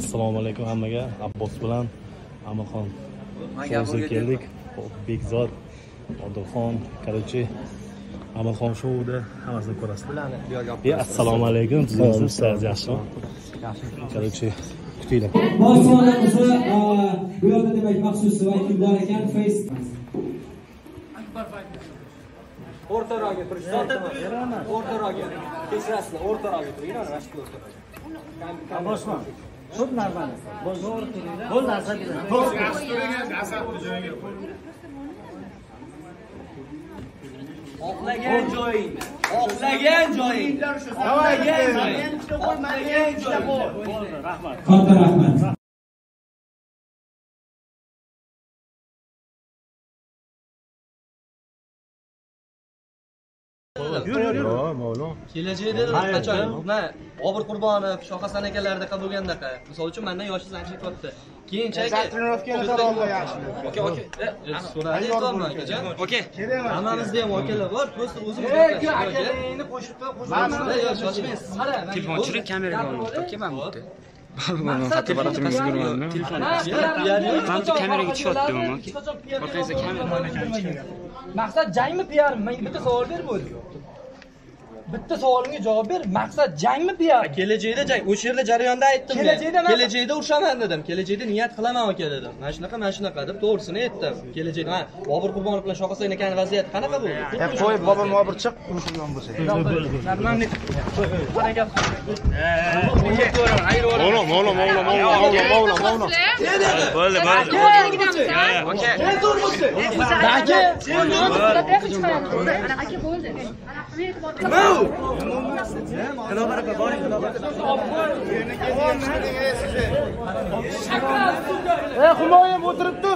assalomu alaykum hammaga. Abbos bilan amirxon shousiga keldik. bekzod odilxon короче amirxon shouvida hammasini ko'rasizlar e assalomu alaykum. Tuzimsiz sizlar yaxshimi короче kutinglar. Boshqonamizni bu yerda demak maxsus vakillar ekan face o'rtaroqga turishsa o'rtaroqga kechirasizlar o'rtaroqga turinglar rashid o'rtaroqga boshqa ko'p narsani bu narsa xohlagan joyingda xohlagan joyingda xohlagan joyingda xohlagan joyingda rahmat katta rahmat kelajakda qachon man bobur qurbonov shohasan akalardaka bo'lgandaqa misol uchun mandan yoshi ancha ketyapti keyinchalik aka aka so'radi aytyapman akajon aka hammamizda ham akalar bor просто o'zimiz akalarni qo'shib shoshmang qara telefon tushirib kameraga olmoqda aka man bu yerda maqsad fotoapparatimizni ko'rmadimi man bu kameraga tushyapti aka orqangizda kamera maqsad jangmi piar menga bitta savol berib o'zi bitta savolimga javob ber. Maqsad jangmi piar kelajakda jang. O'sha yerda jarayonda aytdim. Kelajakda kelajakda urushaman dedim. Kelajakda niyat qilaman aka dedim. Mana shunaqa mana shunaqa deb to'g'risini aytdim. Kelajakda ha bobur qurbonov bilan shoh husayn akani vaziyati qanaqa bu qo'y bobur mobur chiq urushgan bo'lsa Oğlum oğlum oğlum oğlum oğlum oğlum oğlum. bo'ldi bo'ldi aka bo'ldi humoyim o'tiribdi